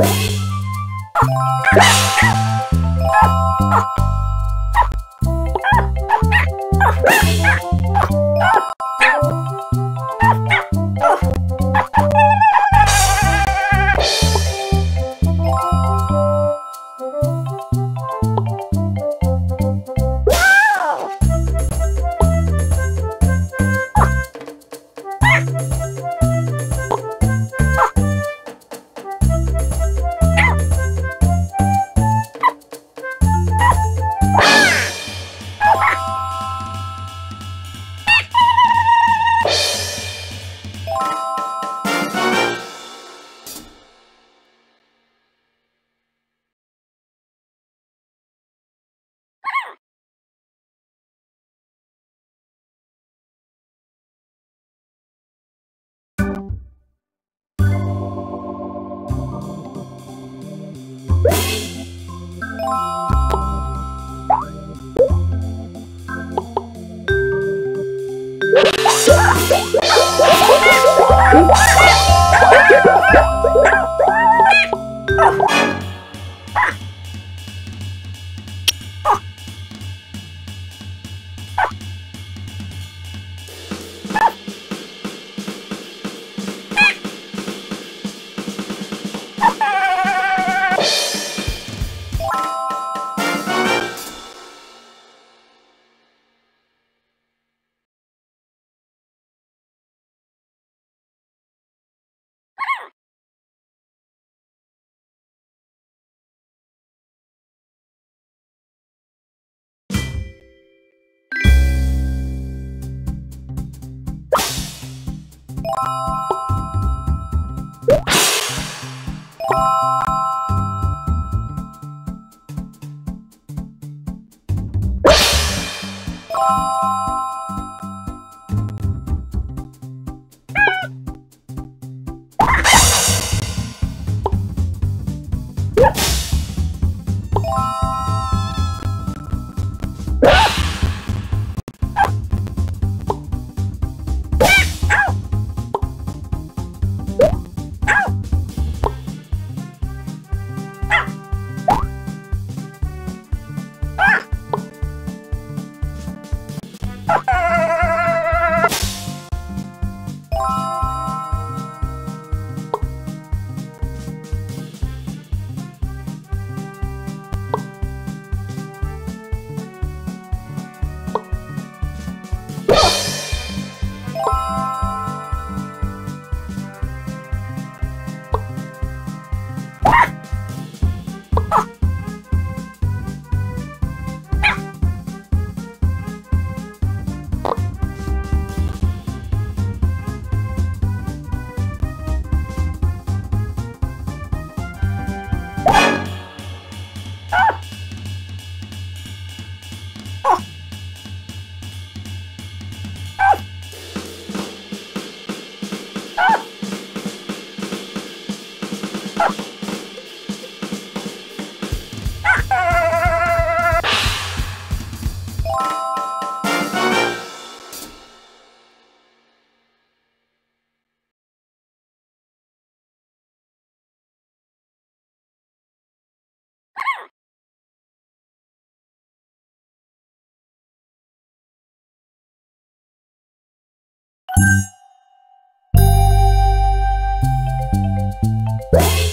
rock. Música Bye.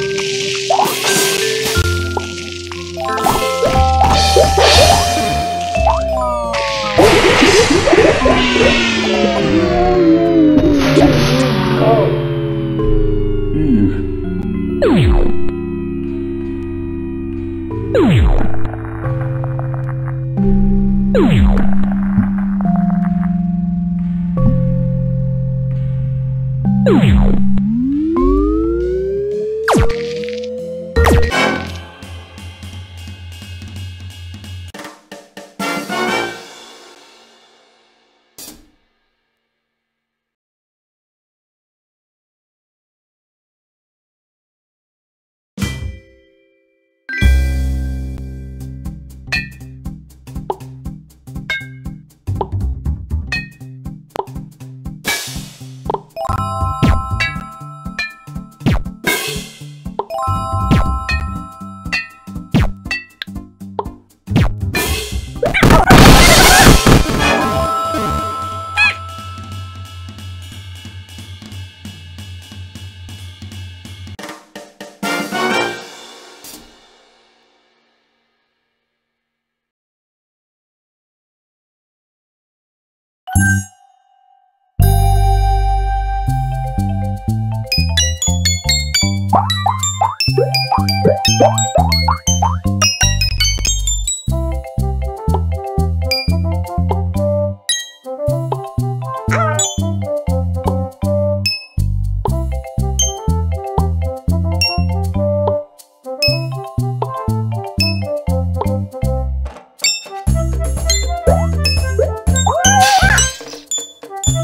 Yeah.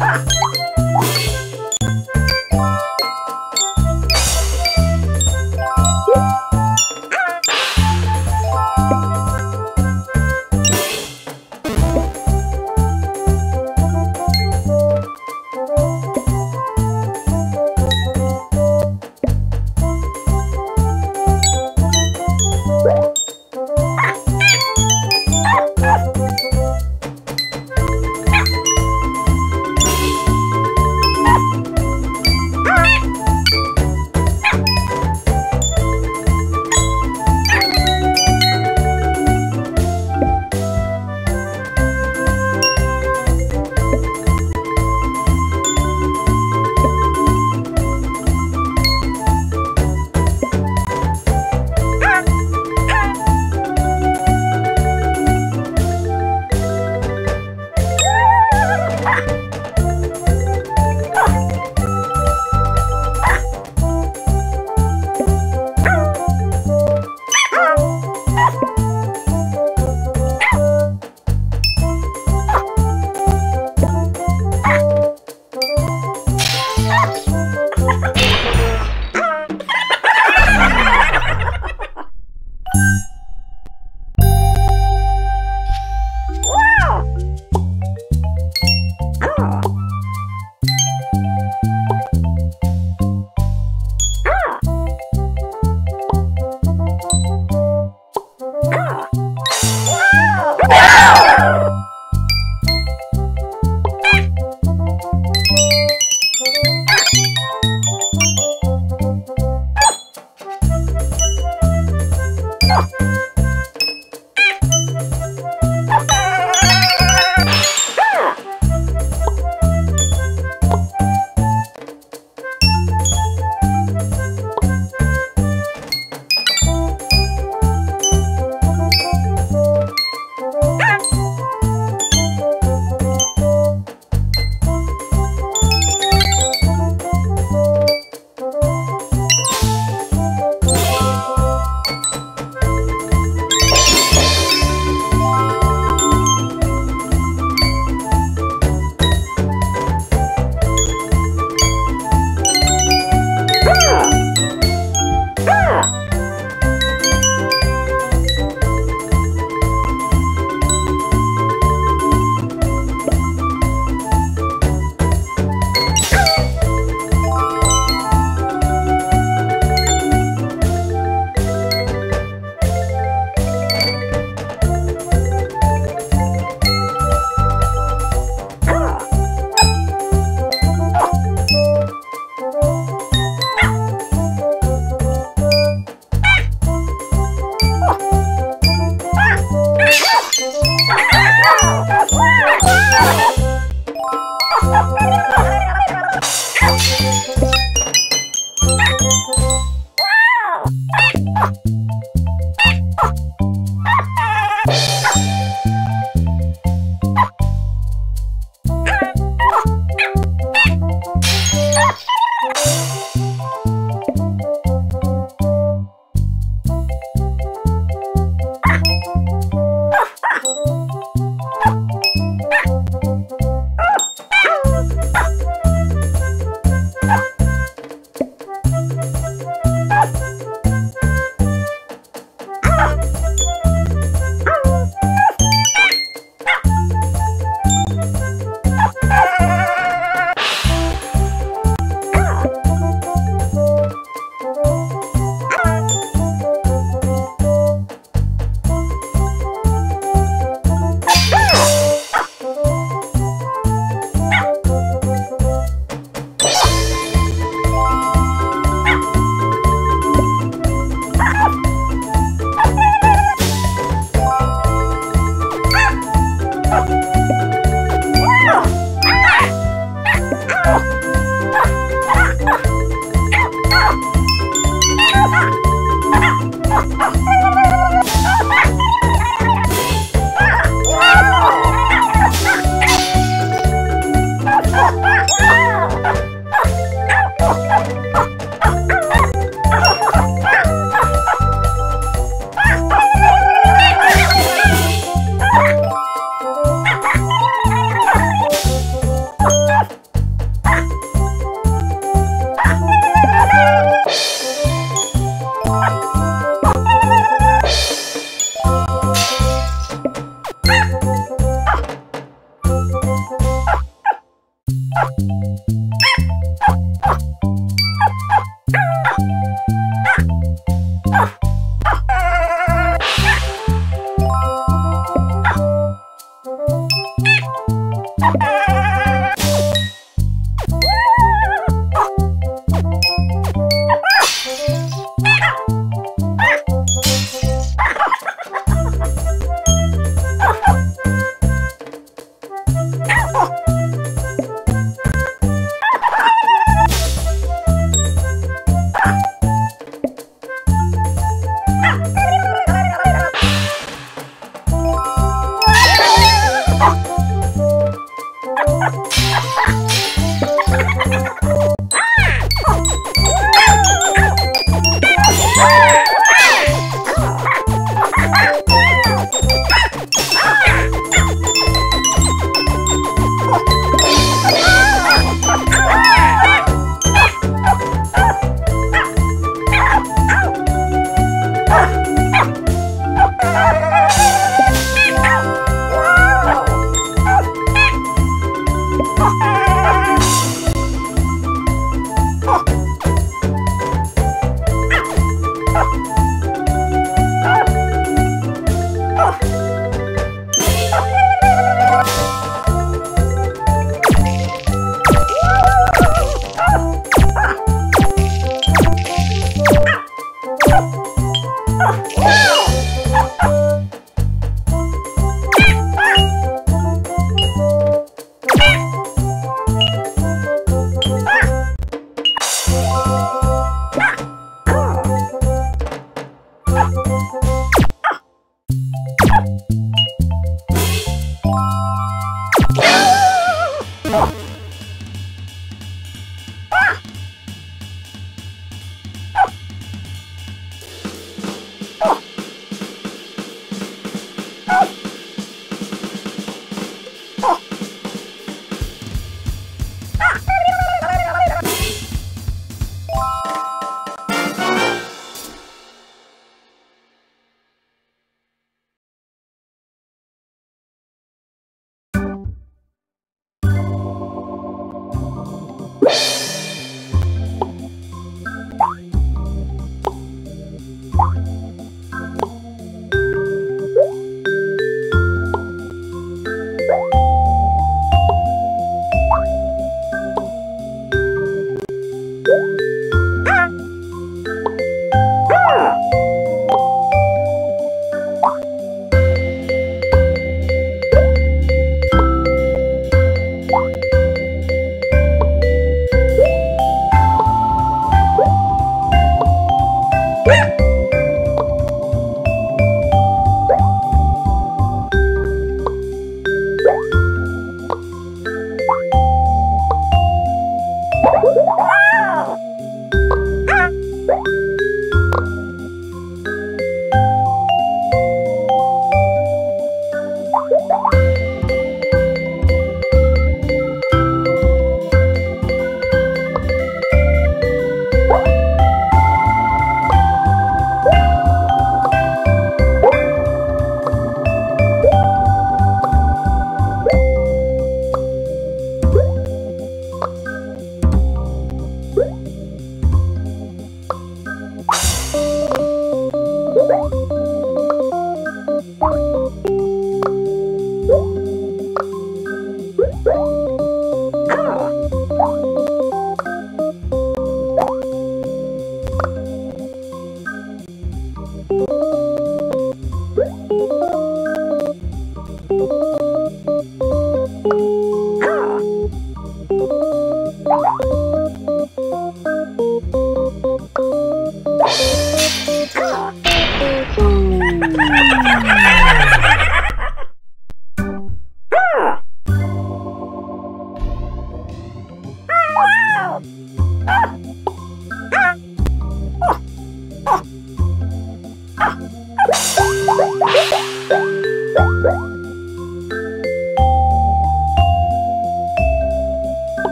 Ha!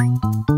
Música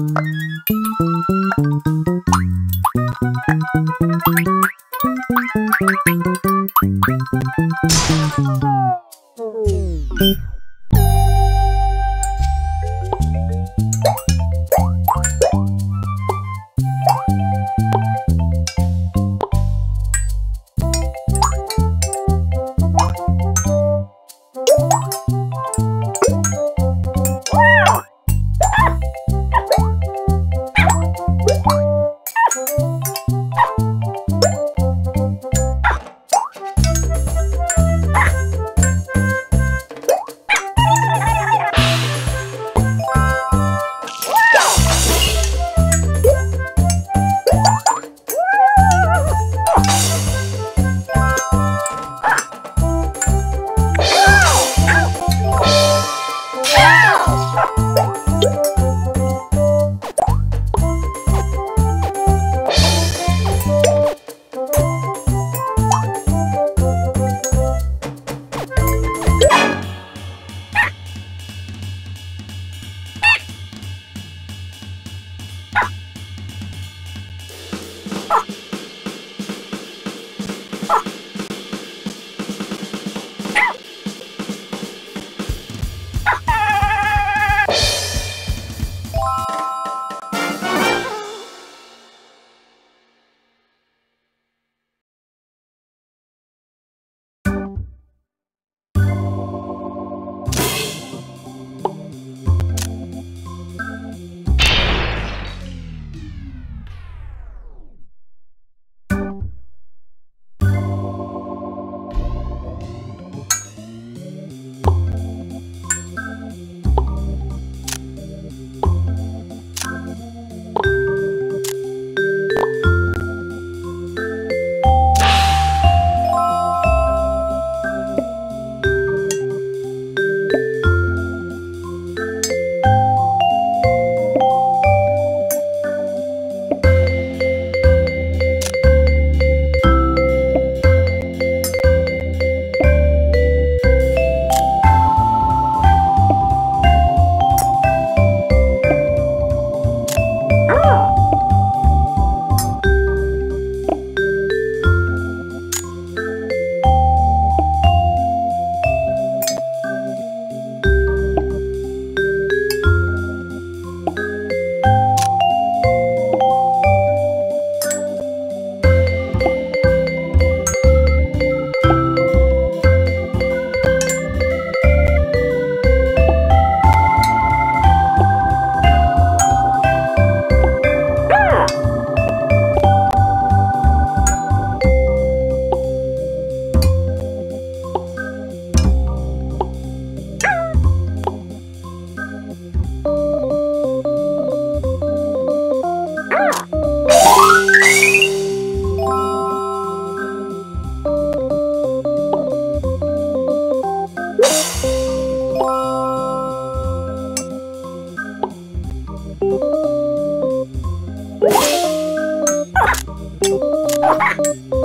Ha!